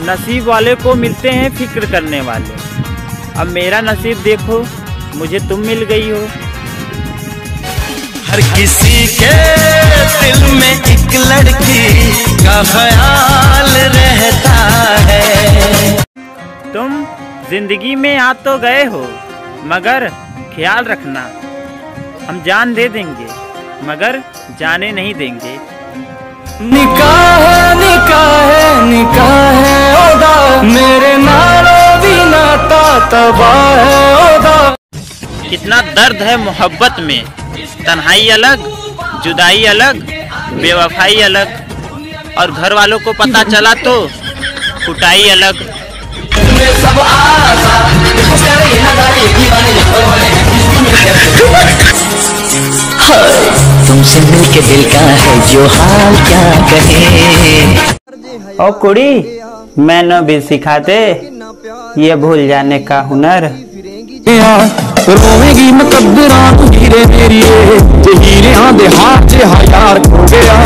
नसीब वाले को मिलते हैं फ़िक्र करने वाले। अब मेरा नसीब देखो मुझे तुम मिल गई हो। हर किसी के दिल में एक लड़की का ख्याल रहता है। तुम ज़िंदगी में आ तो गए हो मगर ख्याल रखना। हम जान दे देंगे मगर जाने नहीं देंगे। निकाह कितना दर्द है मोहब्बत में। तन्हाई अलग जुदाई अलग बेवफाई अलग। और घर वालों को पता चला तो कुटाई अलग। तुमसे मिलके दिल का है जो हाल क्या कहे। ओ कुड़ी मैंने भी सिखा दे ये भूल जाने का हुनर। रोवेगी मकबरा तू हीरे मेरी हीरे आंदे हाथ, जे हायार खो गया।